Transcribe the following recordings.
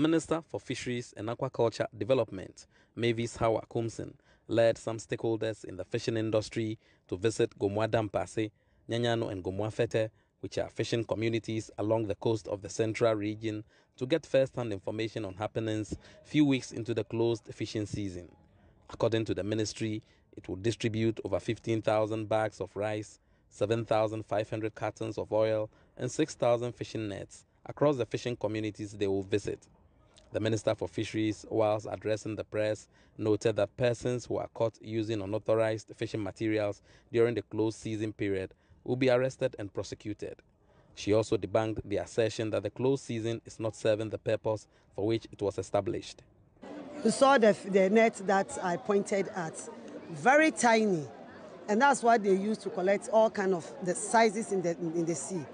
Minister for Fisheries and Aquaculture Development, Mavis Hawa Koomson, led some stakeholders in the fishing industry to visit Gomoa Dampase, Nyanyano and Gomoa Fetteh, which are fishing communities along the coast of the central region, to get first-hand information on happenings few weeks into the closed fishing season. According to the ministry, it will distribute over 15,000 bags of rice, 7,500 cartons of oil, and 6,000 fishing nets across the fishing communities they will visit. The Minister for Fisheries, whilst addressing the press, noted that persons who are caught using unauthorized fishing materials during the closed season period will be arrested and prosecuted. She also debunked the assertion that the closed season is not serving the purpose for which it was established. You saw the, the net that I pointed at, very tiny, and that's what they use to collect all kind of the sizes in the in the sea,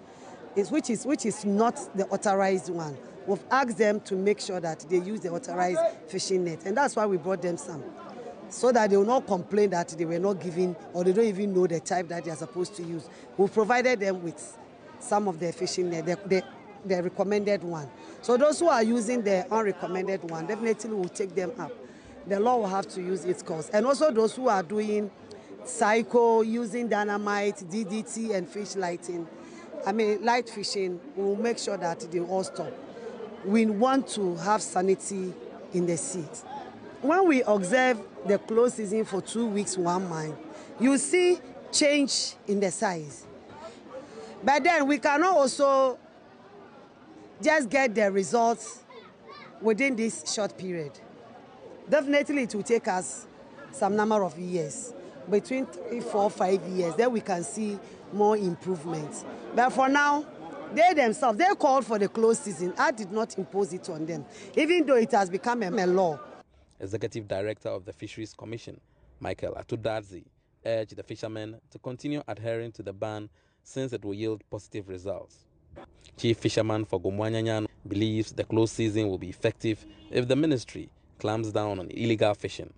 is which is which is not the authorized one. We've asked them to make sure that they use the authorized fishing net, and that's why we brought them some, so that they will not complain that they were not given or they don't even know the type that they are supposed to use. We've provided them with some of the fishing net, the, the, the recommended one. So those who are using the unrecommended one, definitely will take them up. The law will have to use its course. And also those who are doing saiko, using dynamite, DDT, and fish lighting, I mean, light fishing, we will make sure that they all stop. We want to have sanity in the seas. When we observe the closed season for two weeks, one month, you see change in the size. But then we cannot also just get the results within this short period. Definitely it will take us some number of years, between three, four, five years, then we can see more improvements. But for now, they themselves, they called for the closed season. I did not impose it on them, even though it has become a, law. Executive Director of the Fisheries Commission, Michael Arthur-Dadzie, urged the fishermen to continue adhering to the ban since it will yield positive results. Chief Fisherman for Gomoa believes the closed season will be effective if the ministry clamps down on illegal fishing.